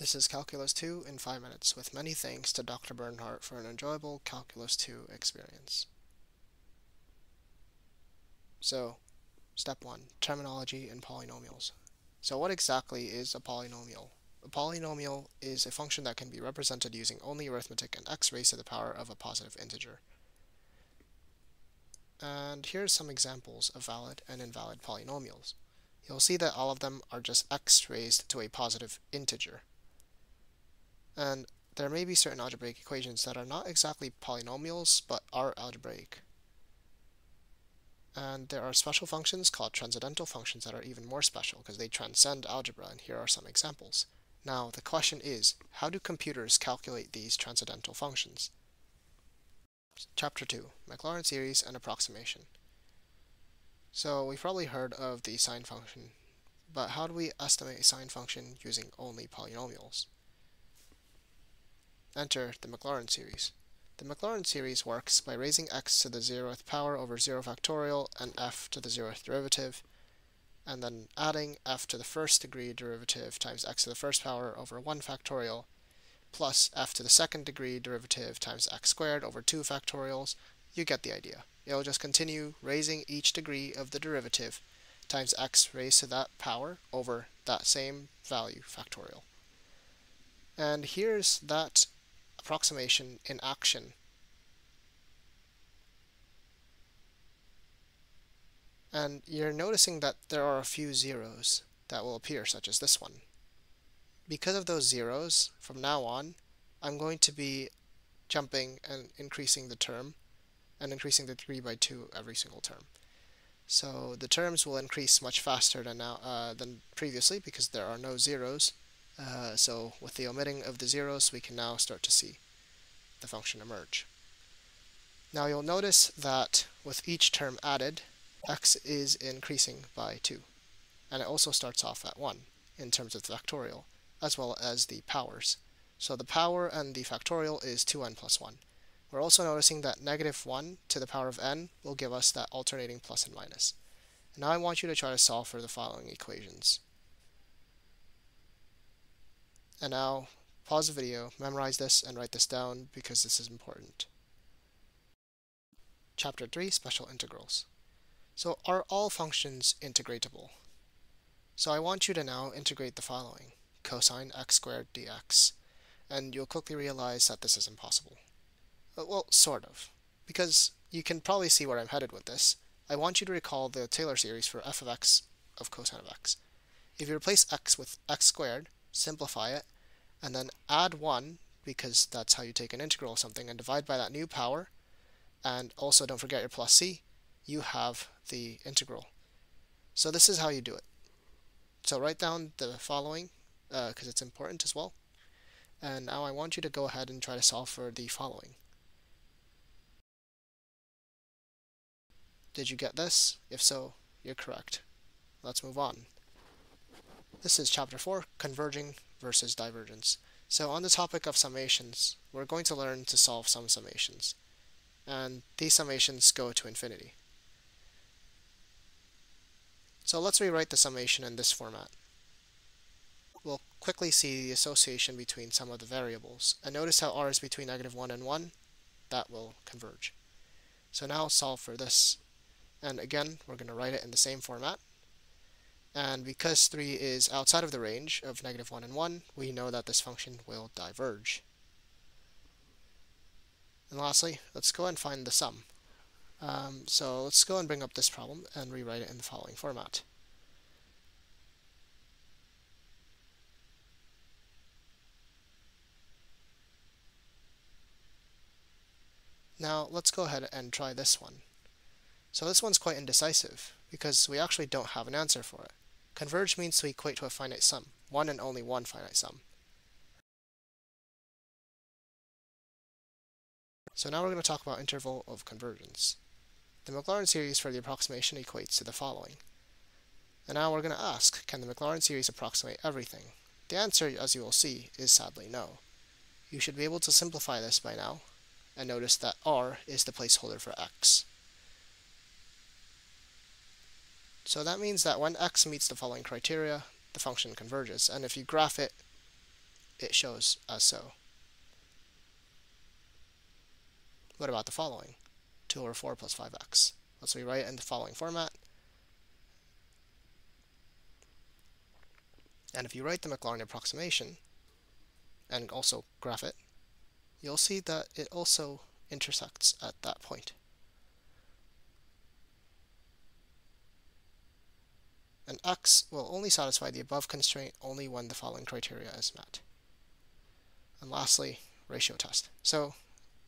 This is Calculus 2 in 5 minutes, with many thanks to Dr. Bernhardt for an enjoyable Calculus 2 experience. So, step 1, terminology and polynomials. So what exactly is a polynomial? A polynomial is a function that can be represented using only arithmetic and x raised to the power of a positive integer. And here are some examples of valid and invalid polynomials. You'll see that all of them are just x raised to a positive integer. And there may be certain algebraic equations that are not exactly polynomials, but are algebraic. And there are special functions called transcendental functions that are even more special because they transcend algebra, and here are some examples. Now, the question is, how do computers calculate these transcendental functions? Chapter 2, Maclaurin series and approximation. So, we've probably heard of the sine function, but how do we estimate a sine function using only polynomials? Enter the Maclaurin series. The Maclaurin series works by raising x to the zeroth power over 0 factorial and f to the zeroth derivative, and then adding f to the first degree derivative times x to the first power over 1 factorial plus f to the second degree derivative times x squared over 2 factorials, you get the idea. It'll just continue raising each degree of the derivative times x raised to that power over that same value factorial. And here's that approximation in action. And you're noticing that there are a few zeros that will appear, such as this one. Because of those zeros, from now on, I'm going to be jumping and increasing the term and increasing the 3 by 2 every single term. So the terms will increase much faster than now uh, than previously because there are no zeros uh, so with the omitting of the zeros, we can now start to see the function emerge. Now you'll notice that with each term added, x is increasing by 2. And it also starts off at 1 in terms of the factorial, as well as the powers. So the power and the factorial is 2n plus 1. We're also noticing that negative 1 to the power of n will give us that alternating plus and minus. Now I want you to try to solve for the following equations. And now, pause the video, memorize this, and write this down because this is important. Chapter 3, Special Integrals. So are all functions integratable? So I want you to now integrate the following, cosine x squared dx, and you'll quickly realize that this is impossible. Uh, well, sort of, because you can probably see where I'm headed with this. I want you to recall the Taylor series for f of x of cosine of x. If you replace x with x squared, simplify it, and then add 1, because that's how you take an integral of something, and divide by that new power, and also don't forget your plus c, you have the integral. So this is how you do it. So write down the following, because uh, it's important as well. And now I want you to go ahead and try to solve for the following. Did you get this? If so, you're correct. Let's move on. This is chapter 4, Converging versus Divergence. So on the topic of summations, we're going to learn to solve some summations. And these summations go to infinity. So let's rewrite the summation in this format. We'll quickly see the association between some of the variables. And notice how r is between negative 1 and 1. That will converge. So now solve for this. And again, we're going to write it in the same format. And because 3 is outside of the range of negative 1 and 1, we know that this function will diverge. And lastly, let's go and find the sum. Um, so let's go and bring up this problem and rewrite it in the following format. Now let's go ahead and try this one. So this one's quite indecisive because we actually don't have an answer for it. Converge means to equate to a finite sum, one and only one finite sum. So now we're going to talk about interval of convergence. The Maclaurin series for the approximation equates to the following. And now we're going to ask, can the Maclaurin series approximate everything? The answer, as you will see, is sadly no. You should be able to simplify this by now, and notice that r is the placeholder for x. So that means that when x meets the following criteria, the function converges. And if you graph it it shows as so. What about the following? 2 over 4 plus 5x. Let's rewrite it in the following format. And if you write the Maclaurin approximation, and also graph it, you'll see that it also intersects at that point. And x will only satisfy the above constraint only when the following criteria is met. And lastly, ratio test. So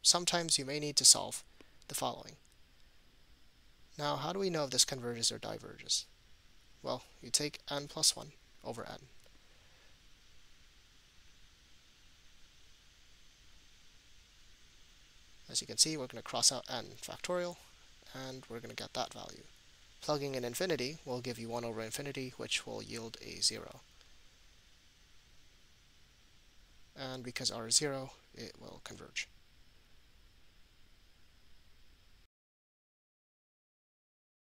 sometimes you may need to solve the following. Now, how do we know if this converges or diverges? Well, you take n plus 1 over n. As you can see, we're going to cross out n factorial, and we're going to get that value. Plugging in infinity will give you 1 over infinity, which will yield a 0. And because r is 0, it will converge.